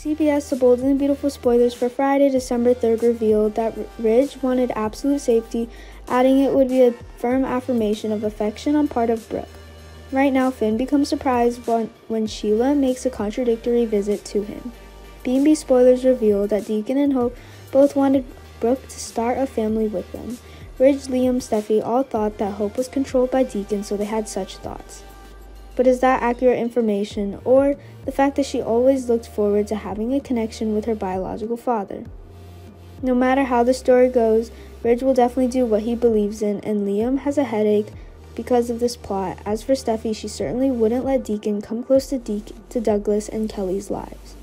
CBS The Bold and the Beautiful spoilers for Friday, December 3rd revealed that Ridge wanted absolute safety, adding it would be a firm affirmation of affection on part of Brooke. Right now, Finn becomes surprised when, when Sheila makes a contradictory visit to him. B&B spoilers reveal that Deacon and Hope both wanted Brooke to start a family with them. Ridge, Liam, Steffy all thought that Hope was controlled by Deacon, so they had such thoughts. But is that accurate information, or the fact that she always looked forward to having a connection with her biological father? No matter how the story goes, Ridge will definitely do what he believes in, and Liam has a headache because of this plot. As for Steffy, she certainly wouldn't let Deacon come close to, De- to Douglas and Kelly's lives.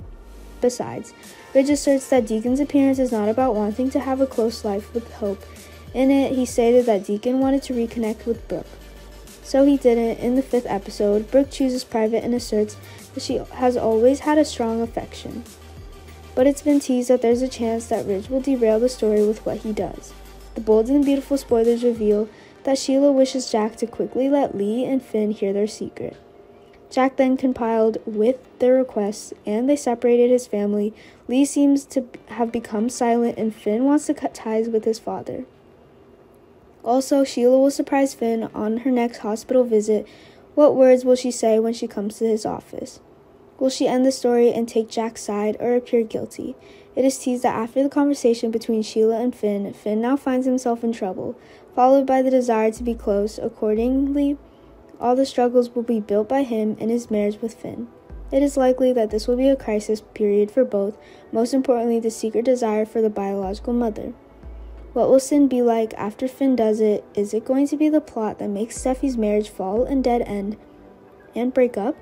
Besides, Ridge asserts that Deacon's appearance is not about wanting to have a close life with Hope. In it, he stated that Deacon wanted to reconnect with Brooke. So he didn't. In the fifth episode, Brooke chooses private and asserts that she has always had a strong affection. But it's been teased that there's a chance that Ridge will derail the story with what he does. The bold and beautiful spoilers reveal that Sheila wishes Jack to quickly let Li and Finn hear their secret. Jack then compiled with their requests and they separated his family. Li seems to have become silent and Finn wants to cut ties with his father. Also, Sheila will surprise Finn on her next hospital visit. What words will she say when she comes to his office? Will she end the story and take Jack's side or appear guilty? It is teased that after the conversation between Sheila and Finn, Finn now finds himself in trouble, followed by the desire to be close. Accordingly, all the struggles will be built by him in his marriage with Finn. It is likely that this will be a crisis period for both, most importantly, the secret desire for the biological mother. What will Sin be like after Finn does it? Is it going to be the plot that makes Steffy's marriage fall and dead end and break up?